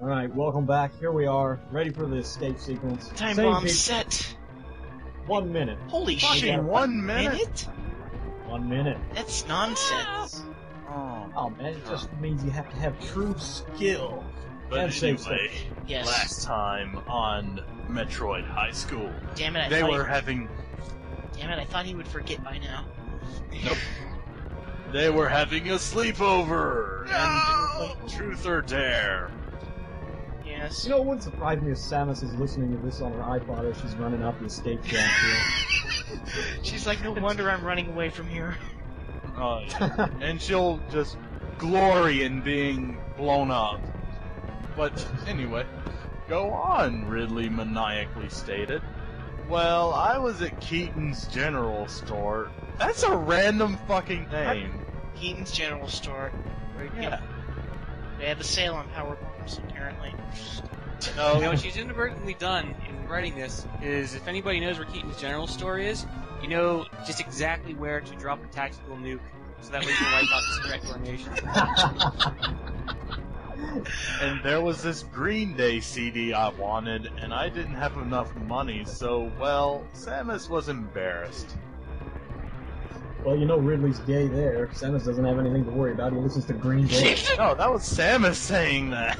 Alright, welcome back. Here we are, ready for the escape sequence. Time Same bomb peop- set. One minute. Holy Fucking shit. one minute? One minute. That's nonsense. Oh. Oh man, it just oh. means you have to have true skill. But And save anyway, Yes. last time on Metroid High School, Damn it, I they were he, having Damn it, I thought he would forget by now. Nope. they were having a sleepover and truth or dare. Yes. You know, it wouldn't surprise me if Samus is listening to this on her iPod as she's running out the escape shaft here. She's like, no wonder I'm running away from here. Uh, and she'll just glory in being blown up. But anyway, go on, Ridley maniacally stated. Well, I was at Keaton's General Store. That's a random fucking name. Keaton's General Store. Where, you Yeah. Know, they have a sale on power bombs, apparently. You No, know, what she's inadvertently done in writing this is if anybody knows where Keaton's general store is, you know just exactly where to drop a tactical nuke, so that way you can wipe out this threat to our nation. and there was this Green Day CD I wanted, and I didn't have enough money, so, well, Samus was embarrassed. Well, you know Ridley's gay there. Samus doesn't have anything to worry about. He listens to Green Day. No, that was Samus saying that.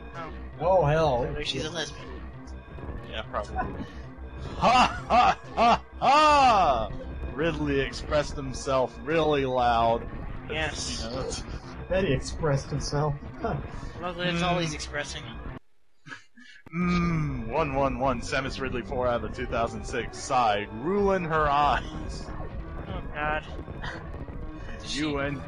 oh hell. Whether she's a lesbian. Yeah, probably. Ha ha ha ha! Ridley expressed himself really loud. Yes. You know, Betty expressed himself. Well, that's all he's expressing. Mmm, 111, Samus Ridley 4 out of 2006, side, ruin her eyes. God. Does she, You and.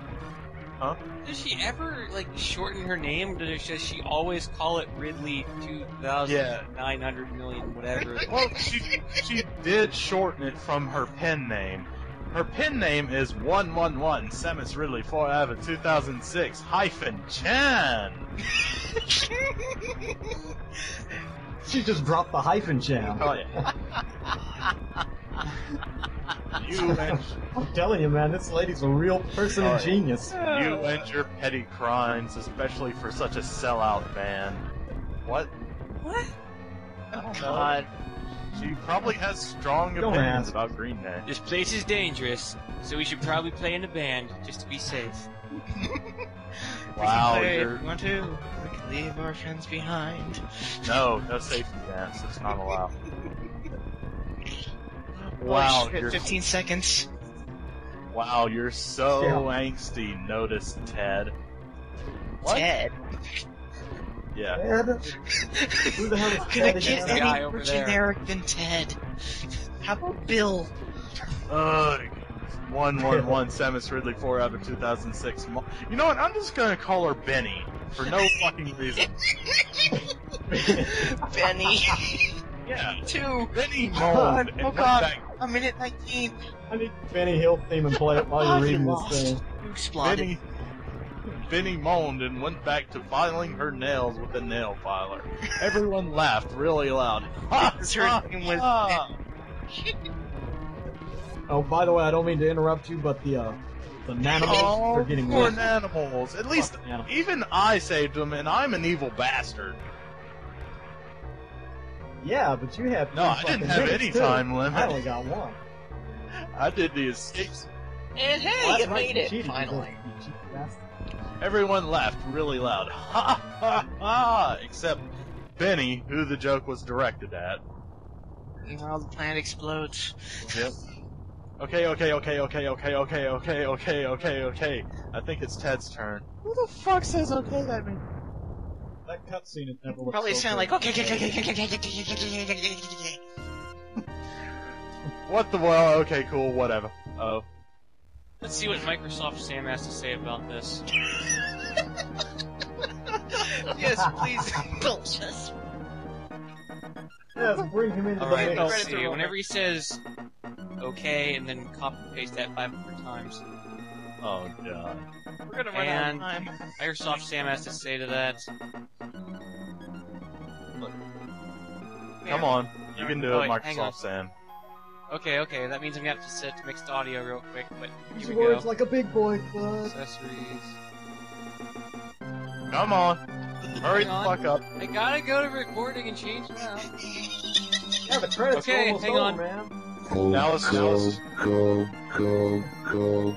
does she ever like shorten her name, or does does she always call it Ridley two thousand Yeah. nine hundred million whatever? Well, she, she did shorten it from her pen name. Her pen name is 111, Samus Ridley 4 out of 2006, hyphen Chan. She just dropped the hyphen jam. Oh, yeah. you and I'm telling you, man, this lady's a real person Oh, of genius. You and your petty crimes, especially for such a sellout band. What? what? Oh, oh god. She probably has strong Don't opinions ask. about Green Day. This place is dangerous, so we should probably play in a band just to be safe. Wow, we can play if we want to. We can leave our friends behind. no, no safety dance. It's not allowed. Oh, Wow, shit, you're 15 seconds. wow, you're so Yeah. angsty. Notice Ted. What? Ted. Yeah. Ted? Who the hell is Can I Ted get again? guy any over more there. generic than Ted? How about Bill? Ugh. One one one Samus Ridley four out of two thousand six. You know what? I'm just gonna call her Benny for no fucking reason. Benny. Yeah. Two. Benny God. moaned and Oh went god. Back A minute 19. I need Benny Hill theme and play it while you're reading you this thing. You exploded. Benny, Benny moaned and went back to filing her nails with a nail filer. Everyone laughed really loud. Ha, Because her name was. Oh, by the way, I don't mean to interrupt you, but the uh, the nanimals Oh, are getting poor worse. animals. At least Fucking animals. even I saved them, and I'm an evil bastard. Yeah, but you have No, I didn't have minutes, any too. time limit. I only got one. I did the escapes. And hey, Well, you right, made it, cheated, finally. little- you cheap bastard. Everyone laughed really loud. Ha ha ha! Except Benny, who the joke was directed at. Meanwhile, the planet explodes. Yep. Okay, okay, okay, okay, okay, okay, okay, okay, okay, okay. I think it's Ted's turn. Who the fuck says okay that means? That cutscene has never looked Probably so sound like okay, okay, okay, okay, okay, okay, okay, okay, okay, okay, okay. What the well? Okay, cool, whatever. Oh, Let's see what Microsoft Sam has to say about this. Yes, please indulge us. Yes, bring him into All the mix. let's see. Whenever he says "okay" and then copy and paste that 500 times, oh god. We're gonna run And- out of time. Microsoft Sam has to say to that. Come on, you can do Oh, it, wait. Microsoft Sam. Okay, okay, that means I'm gonna have to set mixed audio real quick, but Use here your we words go. like a big boy, bud. Accessories. Come on. Hurry Hang the on. fuck up. I gotta go to recording and change them out. Yeah, the credits Okay, are almost hang over, on. man. Go, Now it's- now go, go, go, go,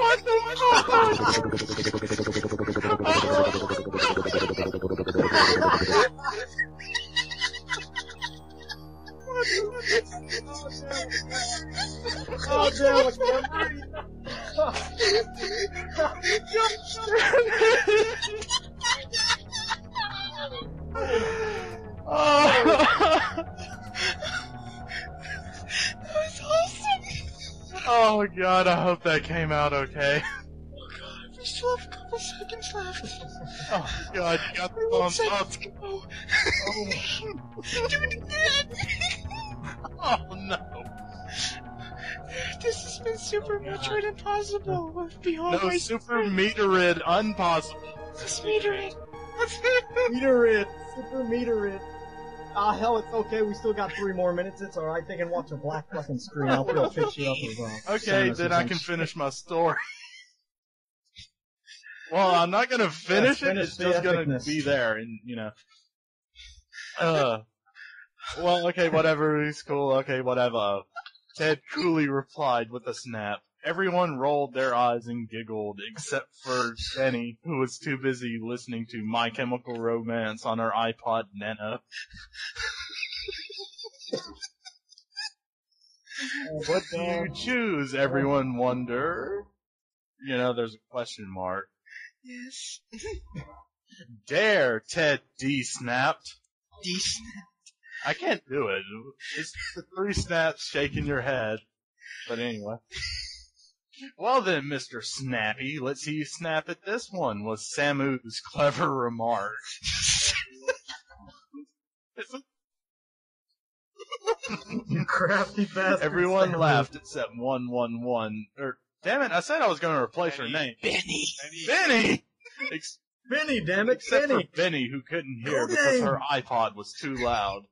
Oh god, I hope that came out okay. Oh god, we still have a couple seconds left. Oh god, you got the thumbs up. go. Oh. Do it again. Oh no. This has been Super oh, Metroid Impossible with Beyond No My super meterid unpossible. This meter it. Meter super meter it. Ah, hell, it's okay. We still got three more minutes. It's alright. They can watch a black fucking screen. I'll feel shit up as well. Okay, then I can finish my story. well, I'm not gonna finish it, finish it's just gonna be there, and, you know. Uh, well, okay, whatever, it's cool, okay, whatever. Ted coolly replied with a snap. Everyone rolled their eyes and giggled, except for Benny, who was too busy listening to My Chemical Romance on her iPod Nano. What do you choose? Everyone wonder. You know, there's a question mark. Yes. Dare, Ted D snapped. Decent. I can't do it. It's the three snaps shaking your head. But anyway. Well then, Mr. Snappy, let's see you snap at this one, was Samu's clever remark. You crafty bastard. Everyone laughed except 111. Or, er, damn it, I said I was gonna replace her name. Benny. Benny! Ex- Benny, damn it, Except Benny. for Benny, who couldn't hear Go because game. her iPod was too loud.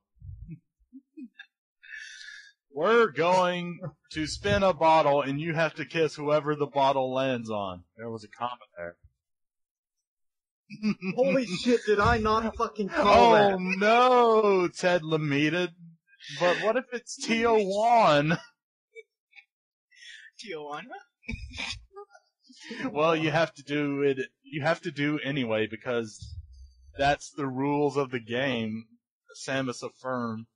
We're going to spin a bottle, and you have to kiss whoever the bottle lands on. There was a comment there. Holy shit, did I not fucking call Oh that? no, Ted Lamita. But what if it's Tio Wan? Tijuana. Well, you have to do it. You have to do anyway because that's the rules of the game. Samus affirmed.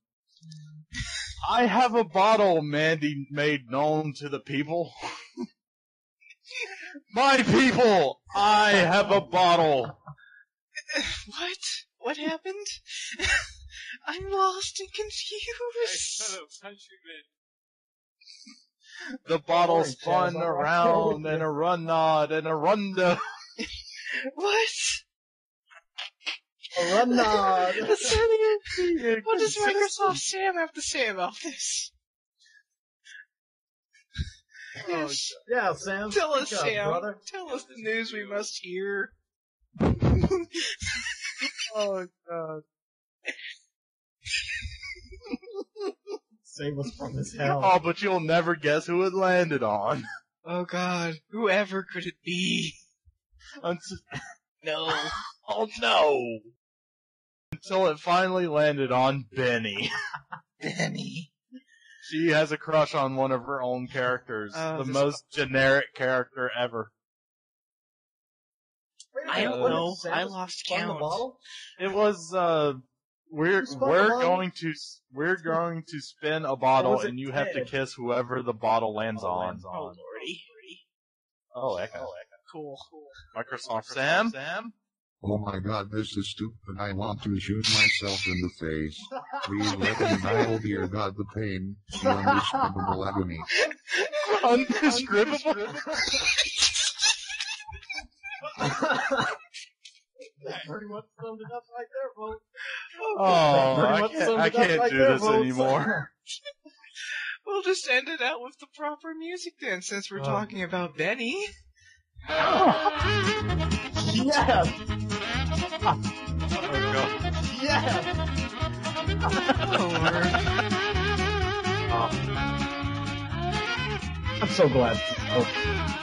I have a bottle Mandy made known to the people. My people, I have a bottle. What? What happened? I'm lost and confused. The bottle spun around and a run nod and a runda. What? A run nod. What does Microsoft Sam have to say about this? Oh, Yeah, Sam. Tell us, Good job, Sam. brother. Tell us the news we must hear. Oh god. Save us from this hell. Oh, but you'll never guess who it landed on. Oh God, whoever could it be? Until- No. Oh no! Until it finally landed on Benny. Benny. She has a crush on one of her own characters. Oh, the this- most generic character ever. Wait a I minute, don't what know. did I lost spun the count. bottle? It was, uh, we're, Who spun the we're bottle? going to, s- we're going to spin a bottle was it and you have to Ted? kiss whoever the bottle lands on. Oh lordy. Oh, Echo. Cool. Microsoft Sam? Sam? Oh my god, this is stupid. I want to shoot myself in the face. Please let me die, oh dear god, the pain. The undescribable agony. Undescribable? That pretty much summed it up right there, folks. Oh, I can't, I can't right do there, this folks. anymore. We'll just end it out with the proper music then, since we're Oh. talking about Benny. yes! Oh. Yes! Oh. I'm so glad. Oh,